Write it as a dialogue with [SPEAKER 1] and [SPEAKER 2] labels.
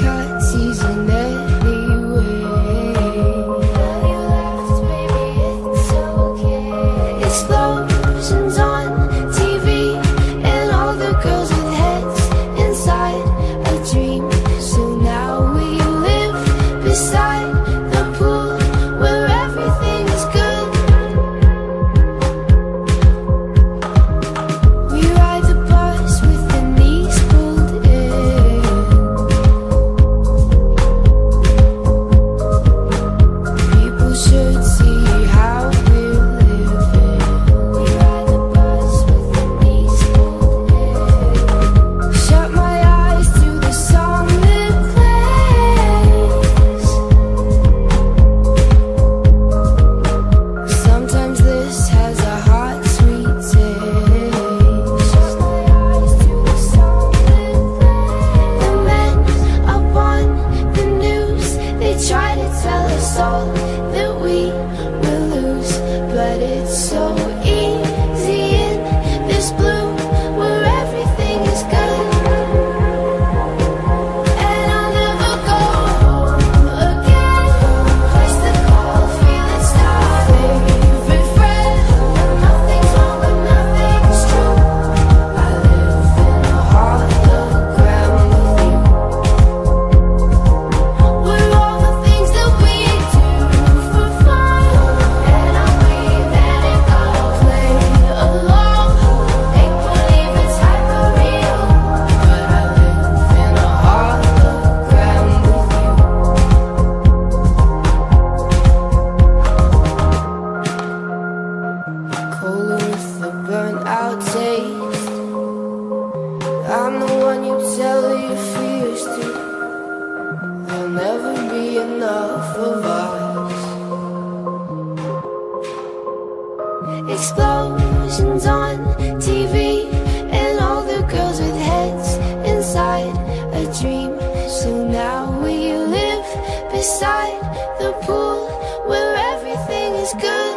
[SPEAKER 1] Cut season. burnout taste. I'm the one you tell your fears to. There'll never be enough of us. Explosions on TV and all the girls with heads inside a dream. So now we live beside the pool where everything is good.